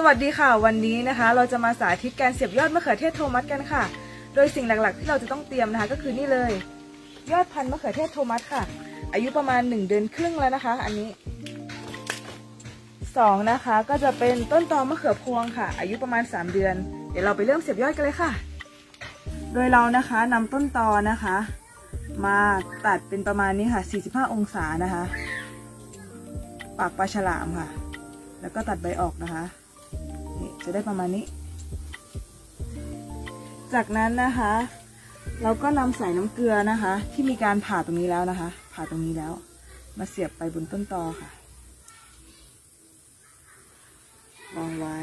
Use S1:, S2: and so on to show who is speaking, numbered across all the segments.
S1: สวัสดีค่ะวันนี้นะคะ เราจะมาสาธิตการเสียบยอดมะเขือเทศโทมัสกันค่ะ โดยสิ่งหลักๆ ที่เราจะต้องเตรียมนะคะ ก็คือนี่เลย ยอดพันธุ์มะเขือเทศโทมัสค่ะ อายุประมาณ 1 เดือนครึ่งแล้วนะคะ อันนี้สองนะคะ ก็จะเป็นต้นตอมะเขือพวงค่ะ อายุประมาณ 3 เดือน เดี๋ยวเราไปเริ่มเสียบยอดกันเลยค่ะ โดยเรานะคะนำต้นตอนะคะ มาตัดเป็นประมาณนี้ค่ะ 45 องศานะคะ ปากปลาฉลามค่ะ แล้วก็ตัดใบออกนะคะ จะได้ประมาณนี้ จากนั้นนะคะ เราก็นำใส่น้ำเกลือนะคะ ที่มีการผ่าตรงนี้แล้วนะคะ ผ่าตรงนี้แล้ว มาเสียบไปบนต้นตอค่ะวางไว้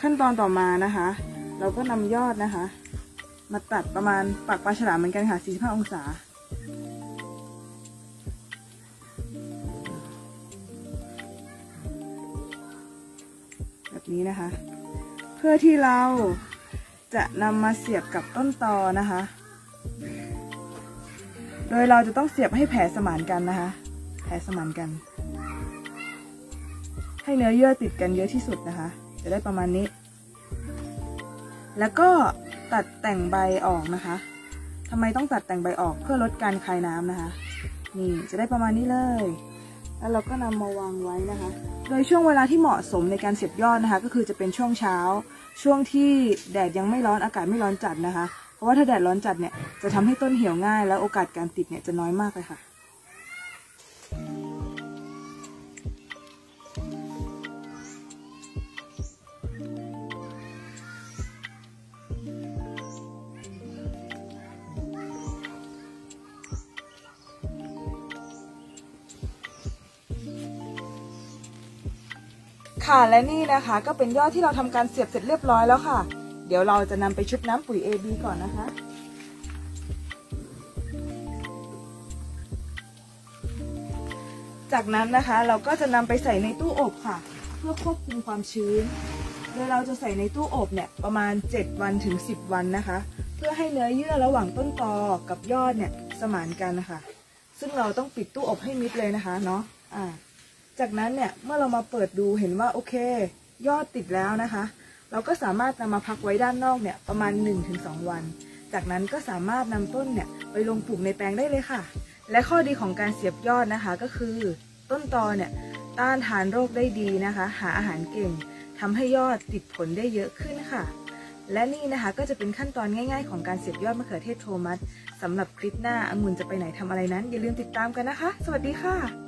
S1: ขั้นตอนต่อมานะคะ เราก็นำยอดนะคะ มาตัดประมาณปากปลาฉลามเหมือนกันค่ะ45องศา นี้นะคะ เพื่อที่เราจะนำมาเสียบกับต้นตอนะคะ โดยเราจะต้องเสียบให้แผลสมานกันนะคะ แผลสมานกัน ให้เนื้อเยื่อติดกันเยอะที่สุดนะคะ จะได้ประมาณนี้ แล้วก็ตัดแต่งใบออกนะคะ ทำไมต้องตัดแต่งใบออกเพื่อลดการคายน้ำนะคะ นี่จะได้ประมาณนี้เลย แล้วเราก็นำมาวางไว้นะคะ โดยช่วงเวลาที่เหมาะสมในการเสียบยอดนะคะ ก็คือจะเป็นช่วงเช้า ช่วงที่แดดยังไม่ร้อนอากาศไม่ร้อนจัดนะคะ เพราะว่าถ้าแดดร้อนจัดเนี่ยจะทำให้ต้นเหี่ยวง่าย และโอกาสการติดเนี่ยจะน้อยมากเลยค่ะ ค่ะและนี่นะคะก็เป็นยอดที่เราทำการเสียบเสร็จเรียบร้อยแล้วค่ะ เดี๋ยวเราจะนำไปชุบน้ำปุ๋ย AB ก่อนนะคะจากนั้นนะคะเราก็จะนำไปใส่ในตู้อบค่ะ เพื่อควบคุมความชื้น โดยเราจะใส่ในตู้อบเนี่ยประมาณ 7 วันถึง 10 วันนะคะ เพื่อให้เนื้อเยื่อระหว่างต้นตอกับยอดเนี่ยสมานกันนะคะ ซึ่งเราต้องปิดตู้อบให้มิดเลยนะคะเนาะอ่า จากนั้นเนี่ยเมื่อเรามาเปิดดูเห็นว่าโอเค ยอดติดแล้วนะคะ เราก็สามารถนำมาพักไว้ด้านนอกเนี่ยประมาณ 1-2 วัน จากนั้นก็สามารถนำต้นเนี่ยไปลงปลูกในแปลงได้เลยค่ะ และข้อดีของการเสียบยอดนะคะก็คือ ต้นตอเนี่ยต้านทานโรคได้ดีนะคะ หาอาหารเก่งทำให้ยอดติดผลได้เยอะขึ้นค่ะ และนี่นะคะก็จะเป็นขั้นตอนง่ายๆ ของการเสียบยอดมะเขือเทศโทมัสสำหรับคลิปหน้าอังุ่นจะไปไหนทำอะไรนั้น อย่าลืมติดตามกันนะคะ สวัสดีค่ะ